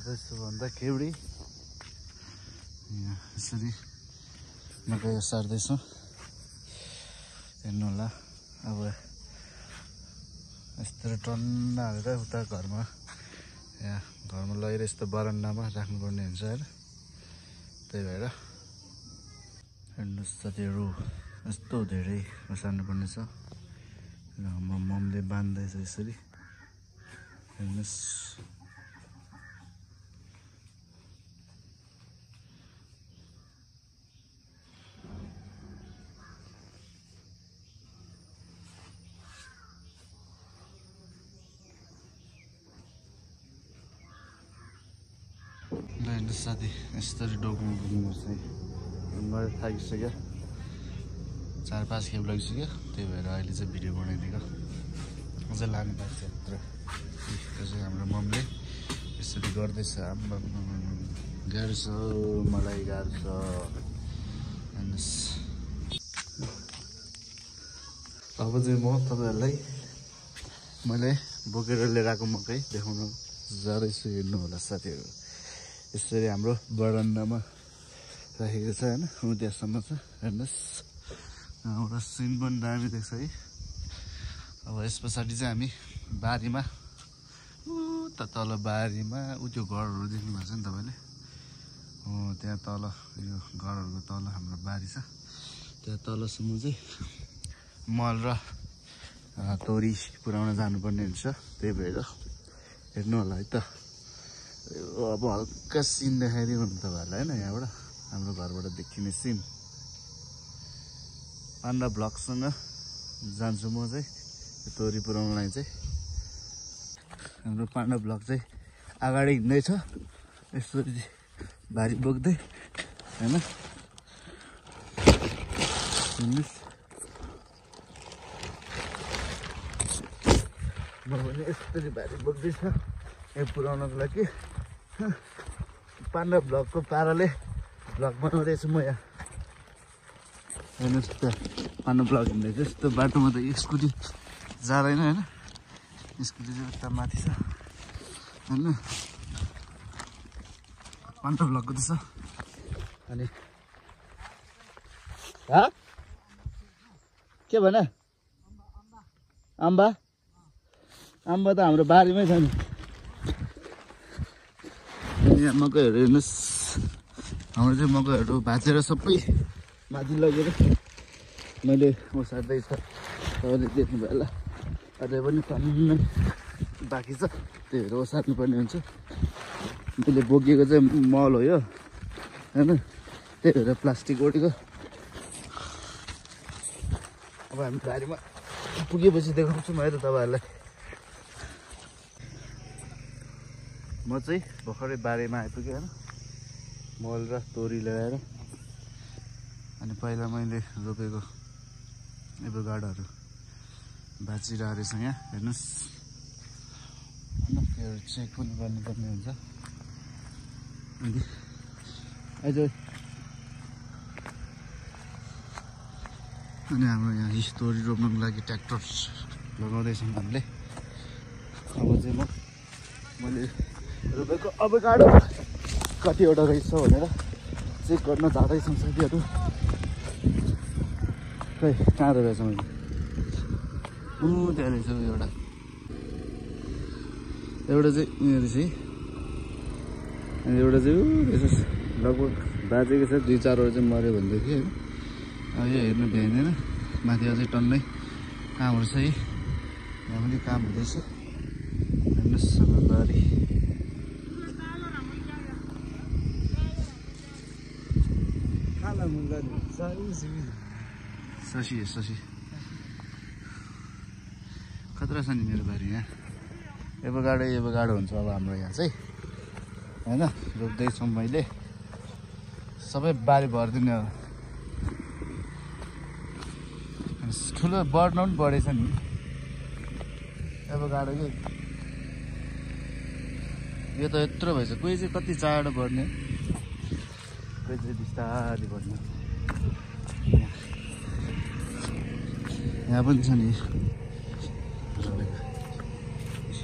गर्दैछु भन्दा केवडी यहाँ यसरी मकै सार्दैछु। हेर्नु होला। अब यस्तो टन्न हालेर उता घरमा यहाँ घरमा लगेर यस्तो बरन्डामा राख्नुपर्ने हुन्छ होइन त्यही भएर हेर्नुहोस् साथीहरू यस्तो धेरै सार्नुपर्ने छ र हाम्रो ममले बान्दैछ यसरी। हेर्नुहोस्। हेर्नुहोस् साथी यसरी डोक्नु पुग्नुपर्छ है। मैले थाकिसक्यो। चार पाँच खेप लगिसक्यो। त्यही भएर अहिले चाहिँ भिडियो बनाइदिएको। अझै लानु पर्छ यत्रो। त्यो चाहिँ हाम्रो ममले यसरी गर्दैछ। आम्मा गाह्रो छ मलाई गाह्रो छ। हेर्नुहोस्। अब चाहिँ म तपाईँहरूलाई मैले बोकेर लिएर आएको मकै देखाउन जाँदैछु हेर्नु होला साथीहरू। यसरी हाम्रो बरन्डामा राखेको छ होइन उ त्यहाँसम्म छ हेर्नुहोस्। एउटा सिन पनि दामी देख्छ है। अब यस पछाडि चाहिँ हामी बारीमा उता तल बारीमा उ त्यो घरहरू देख्नु भएको छ नि तपाईँले। हो त्यहाँ तल यो घरहरूको तल हाम्रो बारी छ। त्यहाँ तलसम्म चाहिँ मल र तोरी पुऱ्याउन जानुपर्ने हुन्छ त्यही भएर हेर्नु होला है त। अब हल्का सिन देखाइदिउँ नि तपाईँहरूलाई होइन यहाँबाट। हाम्रो घरबाट देखिने सिन। पान्डा ब्लकसँग जान्छु म चाहिँ यो तोरी पुऱ्याउनलाई चाहिँ। हाम्रो पान्डा ब्लक चाहिँ अगाडि हिँड्दैछ। यसरी भारी बोक्दै होइन? म पनि यसरी भारी बोक्दैछ यहाँ पुऱ्याउनको लागि। पान्डा ब्लकको पाराले ब्लक बनाउँदैछु म यहाँ हेर्नुहोस् त पान्डा ब्लक हिँड्दै चाहिँ यस्तो बाटोमा त स्कुटी जाँदैन होइन स्कुटी चाहिँ उता माथि छ होइन पान्डा ब्लकको त छ अनि? के भने अम्बा अम्बा त हाम्रो बारीमै छ नि यहाँ मकैहरू हेर्नुहोस्। हाम्रो चाहिँ मकैहरू भाँचेर सबै माथि लगेर मैले ओसार्दैछ तपाईँले देख्नुभयो होला। अझै पनि टन्नै बाँकी छ। त्यही भएर ओसार्नु पर्ने हुन्छ। मैले बोकेको चाहिँ मल हो यो। होइन? त्यही भएर प्लास्टिक ओढेको अब हामी बारीमा पुगेपछि देखाउँछु है त तपाईँहरूलाई। म चाहिँ भर्खरै बारीमा आइपुगेँ होइन। मल र तोरी लगाएर। अनि पहिला मैले रोपेको एभोगाडोहरू भाँचिरहेको रहेछ यहाँ हेर्नुहोस्। होइन त्योहरू चेक पनि गर्नुपर्ने हुन्छ। अनि आज अनि हाम्रो यहाँ तोरी रोप्नको लागि ट्र्याक्टर लगाउँदैछौँ हामीले। अब चाहिँ म मैले रोपेको अबगाडो कतिवटा रहेछ भनेर चेक गर्न जाँदैछौँ साथीहरू। खै कहाँ रोपेछ मैले? ऊ त्यहाँ रहेछ एउटा। एउटा चाहिँ उयो रहेछ है। अनि एउटा चाहिँ ऊ रहेछ। लगभग बाँचेको छ दुई चारवटा चाहिँ मऱ्यो भनेदेखि होइन अब यो हेर्नु भ्याइँदैन। माथि अझै टन्नै कामहरू छ है। यहाँ पनि काम हुँदैछ। हेर्नुहोस् हाम्रो बारी शशी शशी खतरा छ नि मेरो बारी यहाँ एभोगाडो एभोगाडो हुन्छ अब हाम्रो यहाँ चाहिँ होइन रोप्दैछौँ मैले सबै बारी भरिदिने अब ठुलो बढ्न पनि बढेछ नि एभोगाडो कि यो त यत्रो भएछ कोही चाहिँ कति चाँडो बढ्ने कोही चाहिँ बिस्तारै बढ्ने यहाँ पनि छ नि।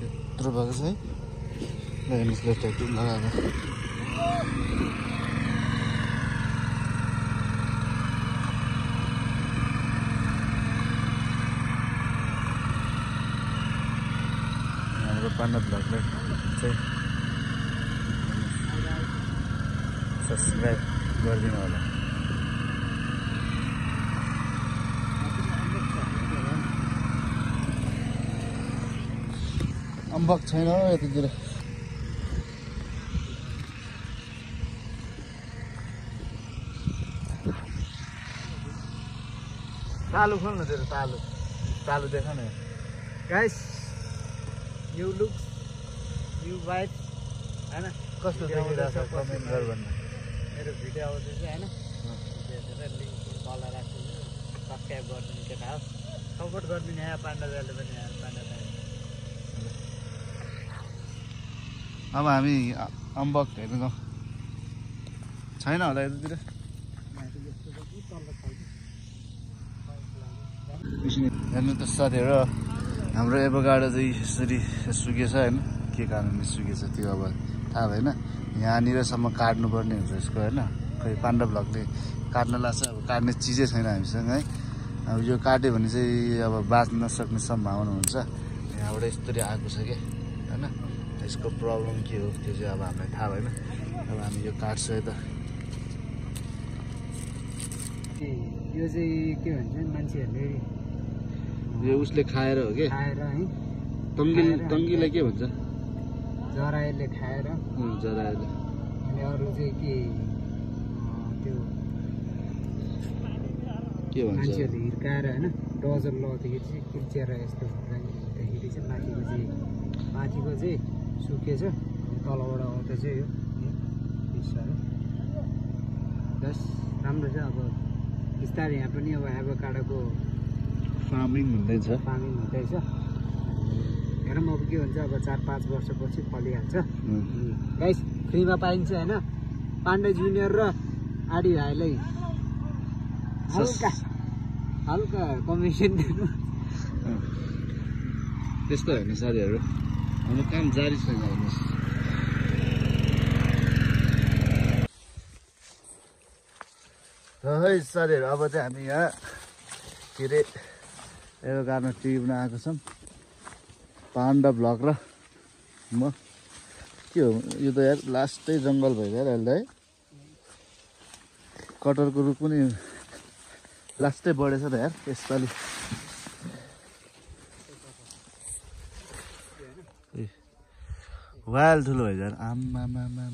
यत्रो भएको छ है ल हेर्नुहोस् ल ट्याक्टर लगाएको। हाम्रो पाण्डा भ्लगलाई चाहिँ सब्सक्राइब गरिदिनु होला। अम्बक छैन हौ यतातिर तालु खोल न तेरो तालु तालु देख न guys you look you white होइन कस्तो देखिरहेको छ कमेन्ट गर भन्नु मेरो भिडियो आउँदैछ होइन लिङ्क तल राख्छु सब्सक्राइब गरिदिनु केटा हो सपोर्ट गरिदिनु यहाँ पाण्डा दाइले पनि यहाँ पाण्डा अब हामी अम्बक हेर्नु जाउँ छैन होला यतातिर? हेर्नु त साथीहरू हाम्रो एभोगाडो चाहिँ यसरी सुकेछ होइन? के कारणले सुकेछ त्यो अब थाहा भएन। यहाँनिरसम्म काट्नुपर्ने हुन्छ यसको होइन? खै पाण्डव भ्लगले काट्न लाग्छ। अब काट्ने चिजै छैन हामीसँग है? अब यो काट्यो भने चाहिँ अब बाँच्न सक्ने सम्भावना हुन्छ। यहाँबाट यस्तरी आएको छ क्या होइन? यसको प्रब्लम के हो त्यो चाहिँ अब हामीलाई थाहा भएन। अब हामी यो काट्छ है त यो चाहिँ के भन्छ मान्छेहरूले यो उसले खाएर हो कि? खाएर है? तङ्गिल तङ्गिलाई के भन्छ? जरायोले खाएर। जराले अनि अरू चाहिँ के त्यो के भन्छ? मान्छेहरूले हिर्काएर होइन? डजर लगाउँदाखेरि चाहिँ कुल्चिएर यस्तो हुँदाखेरि चाहिँ माथिको चाहिँ माथिको चाहिँ सुकेछ। तलबाट आउँदा चाहिँ यो पिसहरू बस राम्रो छ अब। बिस्तारै यहाँ पनि अब एभोकाडोको फार्मिङ हुँदैछ। फार्मिङ हुँदैछ। हेरौँ अब के हुन्छ अब चार पाँच वर्षपछि फलिहाल्छ। गाइस फ्रीमा पाइन्छ होइन? पाण्डे जुनियर र आडी भाइलाई हल्का हल्का कमिसन दिनु। त्यस्तो होइन साथीहरू। हाम्रो काम जारी छैन हेर्नुहोस् है साथीहरू अब चाहिँ हामी यहाँ के अरे एउटा गार्न टिप्न आएको छौँ पाण्डा भ्लग र म के हो यो त यार लास्टै जङ्गल यार अहिले है कटरको रुख पनि लास्टै बढेछ त यार यसपालि वाल ठुलो भयो यार आम्मामामा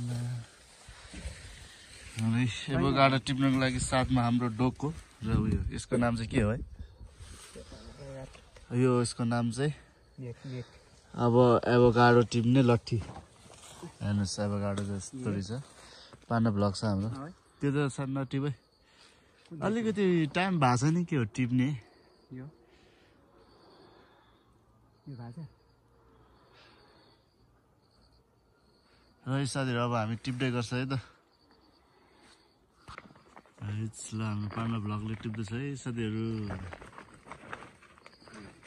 एभोगाडो टिप्नको लागि साथमा हाम्रो डोको र उयो यसको नाम चाहिँ के हो है? यो यसको नाम चाहिँ अब एभोगाडो टिप्ने लट्ठी। हेर्नुहोस् एभोगाडो जस्तो रहेछ। पाण्डा भ्लग छ हाम्रो। त्यो त सानो नटिपै अलिकति टाइम भएको छ नि के हो टिप्ने यो यो भएको छ र यो साथीहरू अब हामी टिप्दै गर्छ है त। ल हाम्रो पाण्डा भ्लगले टिप्दैछ है साथीहरू।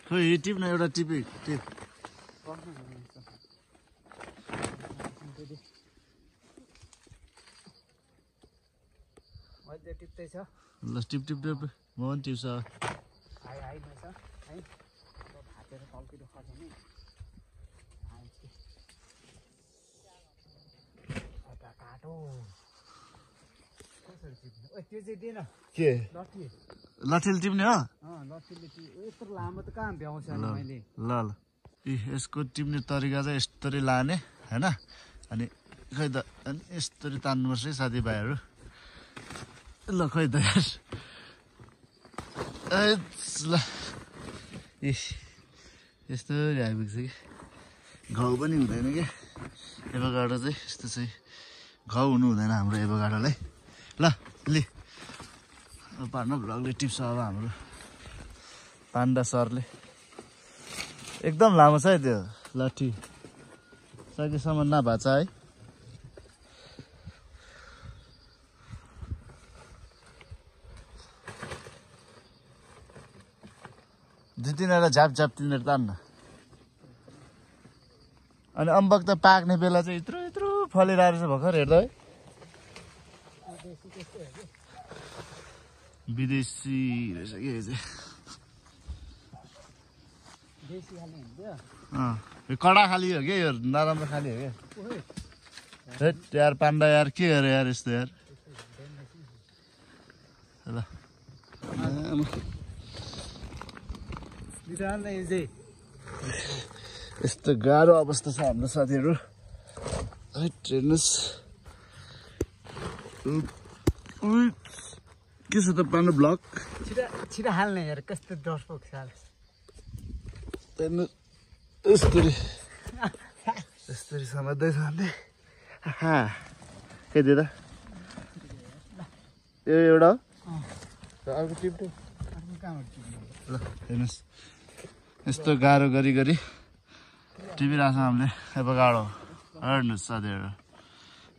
खोइ टिप्न एउटा टिपे टिप। ल टिप टिप टिप। म पनि टिप्छ हाई हाईमा छ है अब भातेर तल्किँदो खर्च नि काटो कसरी टिप्ने ओ त्यो चाहिँ दिएन के लाठीले टिप्ने हो ल ल यसको टिप्ने तरिका चाहिँ यस्तरी लाने होइन अनि खै त अनि यस्तरी तान्नुपर्छ है साथीभाइहरू ल खै त ल यस्तो आइपुग्छ कि घाउ पनि हुँदैन क्या एभोगाडो चाहिँ यस्तो चाहिँ घाउ हुनु हुँदैन हाम्रो एभोगाडोलाई ल लि। पाण्डा भ्लगले टिप्छ अब हाम्रो पाण्डा सरले। एकदम लामो छ है त्यो लाठी सकेसम्म नभाएको छ है। दुई तिनवटा झाप झाप तिनीहरू तान्न। अनि अम्बक त पाक्ने बेला चाहिँ यत्रो फलिरहेको रहेछ भर्खर हेर्दा है। विदेशी रहेछ कि यो कडा खाली हो कि यो नराम्रो खाली हो क्या हेट यार पान्डा यार के अरे यार यस्तो यार? ल। यस्तो गाह्रो अवस्था छ हाम्रो साथीहरू। उप। के छ त पान्डु ब्लक छिटो छिटो हाल्ने हेर कस्तो डरपोक छ हेर्नु यस्तरी यस्तरी समात्दैछ भने हा के दिएर यो एउटा अर्को टिप्टो? ल हेर्नुहोस् यस्तो गाह्रो गरी गरी टिपिरहेको छ हामीले अब गाडो हेर्नुहोस् साथीहरू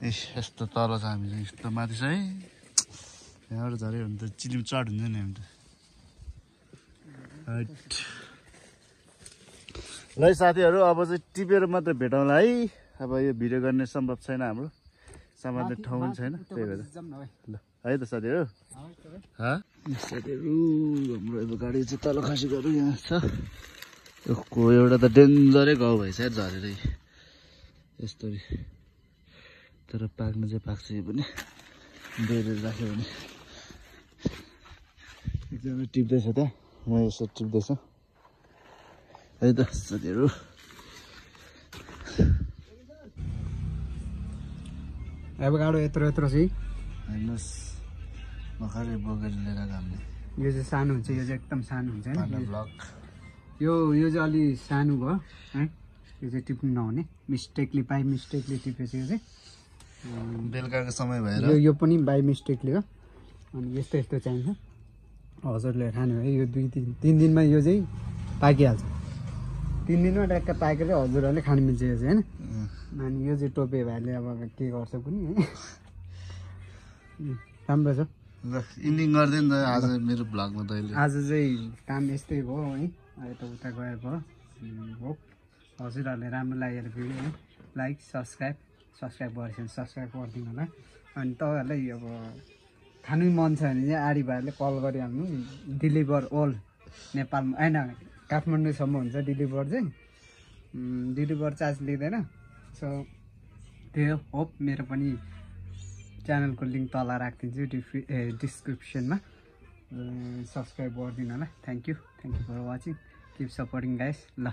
ए यस्तो तल छ हामी चाहिँ यस्तो माथि छ है। यहाँबाट झऱ्यो भने त चिलिम चट हुन्छ नि हामी त। ल है साथीहरू अब चाहिँ टिपेर मात्रै भेटौँला है। अब यो भिडियो गर्ने सम्भव छैन हाम्रो। समात्ने ठाउँ पनि छैन त्यही भएर। ल है त साथीहरू? साथीहरू हाम्रो अब गाडी चाहिँ तल खसी गरौँ यहाँ छ। एउटा त डेन्जरै गाउँ भएछ है झरेरै। यस्तरी। तर पाक्नु चाहिँ पाक्छ यो पनि। बेरेर राख्यो भने। एकदमै टिप्दैछ त। म यसो टिप्दैछु। है त साथीहरू। अब गाडो यत्रो यत्रो छ है हेर्नुहोस्। भर्खरै बोकेर लिएर हामीले। यो चाहिँ सानो हुन्छ यो चाहिँ एकदम सानो हुन्छ यो यो चाहिँ अलि सानो भयो है। यो चाहिँ टिप्नु नहुने। मिस्टेकली बाई मिस्टेकले टिपेछ यो चाहिँ बेलुकाको समय भएर। यो यो पनि बाई मिस्टेकले हो। अनि यस्तो यस्तो चाहिन्छ। हजुरले खानु है यो दुई तिन तिन दिनमा यो चाहिँ पाकिहाल्छ। तिन दिनमा ट्याक्क पाकेर हजुरहरूले खानु मिल्छ यो चाहिँ होइन। अनि यो चाहिँ टोपे भाइले अब के गर्छ पनि है? राम्रो छ। ल इन्डिङ गरिदियो नि त आज मेरो भ्लगमा तैँले। आज चाहिँ काम यस्तै भयो है? यता उता गएर भयो। उम्, हो। हजुरहरूले राम्रो लागेर भिडियो लाइक सब्सक्राइब सब्सक्राइब गरेपछि सब्सक्राइब गरिदिनु होला। अनि तपाईँहरूलाई अब खानु मन छ भने चाहिँ आडी भाइहरूले कल गरिहाल्नु। डेलिभर ओल नेपालमा होइन काठमाडौँसम्म हुन्छ डेलिभर चाहिँ। डेलिभर चार्ज लिँदैन। सो त्यही होप मेरो पनि च्यानलको लिङ्क तल राखिदिन्छु डिफि ए डिस्क्रिप्सनमा सब्सक्राइब गरिदिनु होला। Thank you thank you for watching keep supporting guys ल।